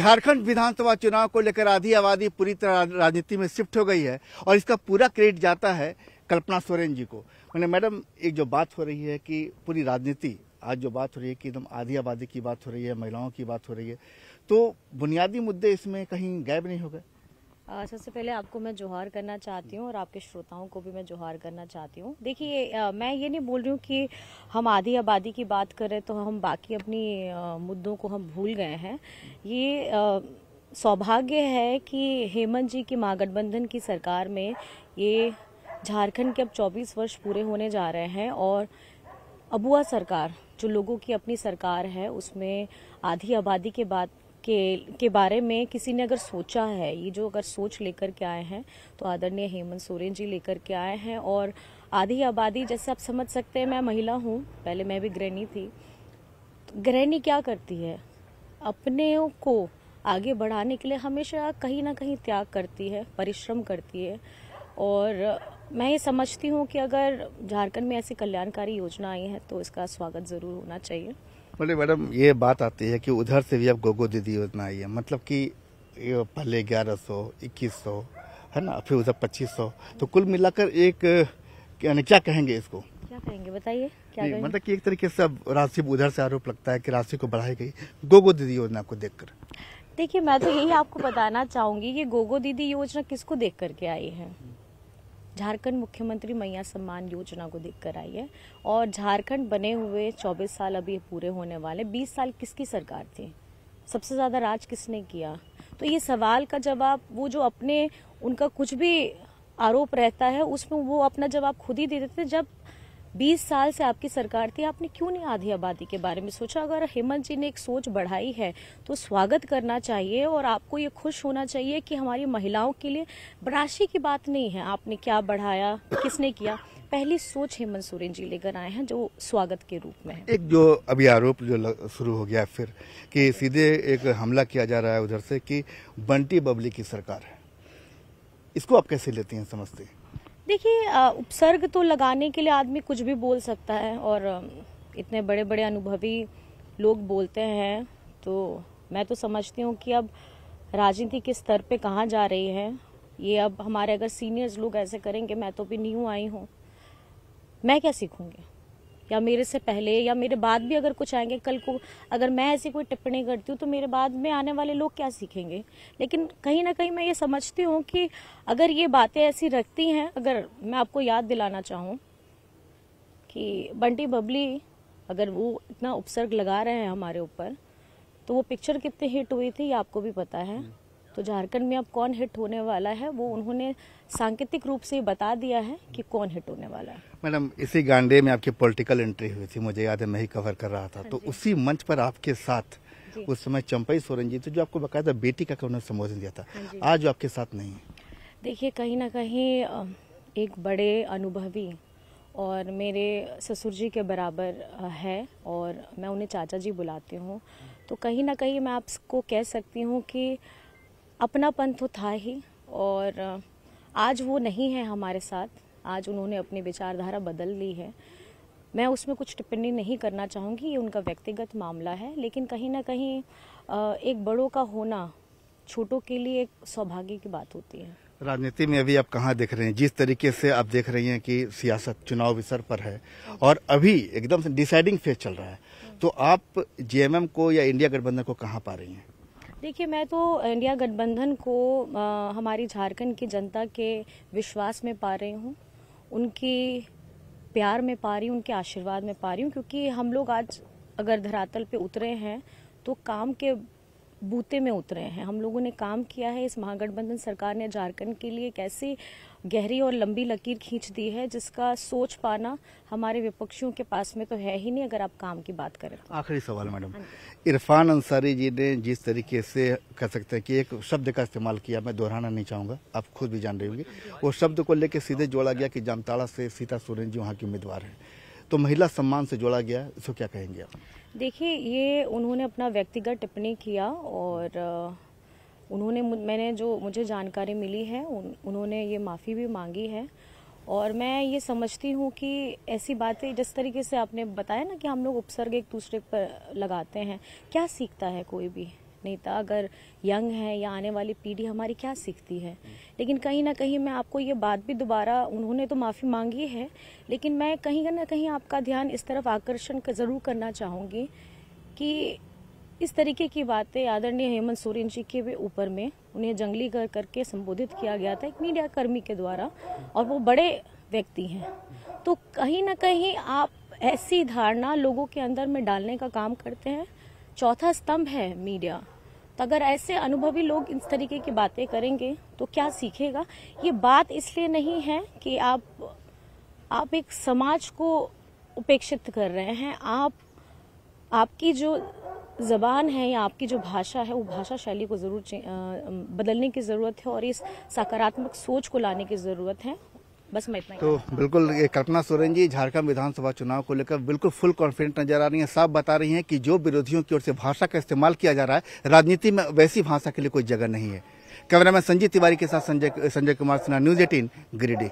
झारखंड विधानसभा चुनाव को लेकर आधी आबादी पूरी तरह राजनीति में शिफ्ट हो गई है और इसका पूरा क्रेडिट जाता है कल्पना सोरेन जी को। मैंने मैडम, एक जो बात हो रही है कि पूरी राजनीति, आज जो बात हो रही है कि एकदम आधी आबादी की बात हो रही है, महिलाओं की बात हो रही है तो बुनियादी मुद्दे इसमें कहीं गायब नहीं हो गए। सबसे पहले आपको मैं जोहार करना चाहती हूँ और आपके श्रोताओं को भी मैं जोहार करना चाहती हूँ। देखिए मैं ये नहीं बोल रही हूँ कि हम आधी आबादी की बात करें तो हम बाकी अपनी मुद्दों को हम भूल गए हैं। ये सौभाग्य है कि हेमंत जी की महागठबंधन की सरकार में ये झारखंड के अब 24 वर्ष पूरे होने जा रहे हैं और अबुआ सरकार, जो लोगों की अपनी सरकार है, उसमें आधी आबादी के बाद के के बारे में किसी ने अगर सोचा है, ये जो अगर सोच लेकर के आए हैं तो आदरणीय हेमंत सोरेन जी लेकर के आए हैं और आधी आबादी, जैसे आप समझ सकते हैं, मैं महिला हूँ, पहले मैं भी गृहिणी थी। तो गृहिणी क्या करती है? अपने को आगे बढ़ाने के लिए हमेशा कहीं ना कहीं त्याग करती है, परिश्रम करती है। और मैं ये समझती हूँ कि अगर झारखंड में ऐसी कल्याणकारी योजना आई है तो इसका स्वागत ज़रूर होना चाहिए। बोले मैडम ये बात आती है कि उधर से भी अब गोगो दीदी योजना आई है। मतलब कि ये पहले ग्यारह सौ इक्कीस सौ है ना? फिर उधर पच्चीस सौ। तो कुल मिलाकर एक यानी क्या कहेंगे इसको? क्या कहेंगे? बताइए क्या कहेंगे? मतलब कि एक तरीके से अब राशि उधर से आरोप लगता है कि राशि को बढ़ाई गई गोगो दीदी योजना को देखकर। देखिए मैं तो यही आपको बताना चाहूँगी कि गोगो दीदी योजना किसको देख करके आई है? झारखंड मुख्यमंत्री मैया सम्मान योजना को देखकर आई है और झारखंड बने हुए 24 साल अभी पूरे होने वाले 20 साल किसकी सरकार थी? सबसे ज़्यादा राज किसने किया? तो ये सवाल का जवाब, वो जो अपने, उनका कुछ भी आरोप रहता है, उसमें वो अपना जवाब खुद ही दे देते जब 20 साल से आपकी सरकार थी, आपने क्यों नहीं आधी आबादी के बारे में सोचा? अगर हेमंत जी ने एक सोच बढ़ाई है तो स्वागत करना चाहिए और आपको ये खुश होना चाहिए कि हमारी महिलाओं के लिए राशि की बात नहीं है। आपने क्या बढ़ाया? किसने किया? पहली सोच हेमंत सोरेन जी लेकर आए हैं, जो स्वागत के रूप में है। एक जो अभी आरोप जो शुरू हो गया फिर, कि सीधे एक हमला किया जा रहा है उधर से कि बंटी बबली की सरकार है। इसको आप कैसे लेती हैं समझते हैं? देखिए उपसर्ग तो लगाने के लिए आदमी कुछ भी बोल सकता है और इतने बड़े बड़े अनुभवी लोग बोलते हैं। तो मैं तो समझती हूँ कि अब राजनीति के स्तर पे कहाँ जा रही है। ये अब हमारे अगर सीनियर्स लोग ऐसे करेंगे, मैं तो भी न्यू आई हूँ। मैं क्या सीखूँगी? या मेरे से पहले या मेरे बाद भी अगर कुछ आएँगे, कल को अगर मैं ऐसी कोई टिप्पणी करती हूँ तो मेरे बाद में आने वाले लोग क्या सीखेंगे? लेकिन कहीं ना कहीं मैं ये समझती हूँ कि अगर ये बातें ऐसी रखती हैं, अगर मैं आपको याद दिलाना चाहूँ कि बंटी बबली अगर वो इतना उपसर्ग लगा रहे हैं हमारे ऊपर तो वो पिक्चर कितनी हिट हुई थी, ये आपको भी पता है। तो झारखंड में अब कौन हिट होने वाला है वो उन्होंने सांकेतिक रूप से बता दिया है कि कौन हिट होने वाला है। मैडम इसी गांडे में आपकी पॉलिटिकल एंट्री हुई थी मुझे याद है मैं ही कवर कर रहा था। तो उसी मंच पर आपके साथ उस समय चंपई सोरेन जी थे जो आपको बकायदा बेटी का उन्होंने संबोधन दिया था। हाँ आज जो आपके साथ नहीं है। देखिए कहीं ना कहीं एक बड़े अनुभवी और मेरे ससुर जी के बराबर है और मैं उन्हें चाचा जी बुलाती हूँ। तो कहीं ना कहीं मैं आपको कह सकती हूँ कि अपनापन तो था ही और आज वो नहीं है हमारे साथ। आज उन्होंने अपनी विचारधारा बदल ली है। मैं उसमें कुछ टिप्पणी नहीं करना चाहूँगी, ये उनका व्यक्तिगत मामला है, लेकिन कहीं ना कहीं एक बड़ों का होना छोटों के लिए एक सौभाग्य की बात होती है। राजनीति में अभी आप कहाँ देख रहे हैं? जिस तरीके से आप देख रही हैं कि सियासत चुनाव विसर पर है और अभी एकदम से डिसाइडिंग फ़ेज़ चल रहा है। तो आप जेएमएम को या इंडिया गठबंधन को कहाँ पा रही हैं? देखिए मैं तो इंडिया गठबंधन को आ, हमारी झारखंड की जनता के विश्वास में पा रही हूँ उनकी प्यार में पा रही हूँ उनके आशीर्वाद में पा रही हूँ क्योंकि हम लोग आज अगर धरातल पे उतरे हैं तो काम के बूते में उतरे हैं। हम लोगों ने काम किया है इस महागठबंधन सरकार ने झारखंड के लिए एक ऐसी गहरी और लंबी लकीर खींच दी है जिसका सोच पाना हमारे विपक्षियों के पास में तो है ही नहीं अगर आप काम की बात करें तो। आखिरी सवाल मैडम। इरफान अंसारी जी ने जिस तरीके से कह सकते हैं कि एक शब्द का इस्तेमाल किया मैं दोहराना नहीं चाहूँगा आप खुद भी जान रही होंगी। वो शब्द को लेकर सीधे जोड़ा गया कि जामताड़ा से सीता सोरेन जी वहाँ की उम्मीदवार है। तो महिला सम्मान से जोड़ा गया इसको क्या कहेंगे आप? देखिए ये उन्होंने अपना व्यक्तिगत टिप्पणी किया और उन्होंने मैंने जो मुझे जानकारी मिली है उन, उन्होंने ये माफ़ी भी मांगी है। और मैं ये समझती हूँ कि ऐसी बातें जिस तरीके से आपने बताया ना कि हम लोग उपसर्ग एक दूसरे पर लगाते हैं क्या सीखता है कोई भी? नेता अगर यंग है या आने वाली पीढ़ी हमारी क्या सीखती है? लेकिन कहीं ना कहीं मैं आपको ये बात भी दोबारा उन्होंने तो माफ़ी मांगी है, लेकिन मैं कहीं ना कहीं आपका ध्यान इस तरफ़ आकर्षण कर ज़रूर करना चाहूँगी कि इस तरीके की बातें आदरणीय हेमंत सोरेन जी के भी ऊपर में, उन्हें जंगली कर, करके संबोधित किया गया था एक मीडिया कर्मी के द्वारा, और वो बड़े व्यक्ति हैं। तो कहीं ना कहीं आप ऐसी धारणा लोगों के अंदर में डालने का काम करते हैं। चौथा स्तंभ है मीडिया। तो अगर ऐसे अनुभवी लोग इस तरीके की बातें करेंगे तो क्या सीखेगा? ये बात इसलिए नहीं है कि आप आप एक समाज को उपेक्षित कर रहे हैं। आप, आपकी जो जबान है या आपकी जो भाषा है, वो भाषा शैली को ज़रूर बदलने की ज़रूरत है और इस सकारात्मक सोच को लाने की ज़रूरत है। बस मैं इतना तो बिल्कुल ये कल्पना सोरेन जी झारखंड विधानसभा चुनाव को लेकर बिल्कुल फुल कॉन्फिडेंट नज़र आ रही हैं। साफ़ बता रही हैं कि जो विरोधियों की ओर से भाषा का इस्तेमाल किया जा रहा है राजनीति में वैसी भाषा के लिए कोई जगह नहीं है। कैमरामैन संजीव तिवारी के साथ संजय संजय कुमार सिन्हा न्यूज़ एटीन गिरिडीह।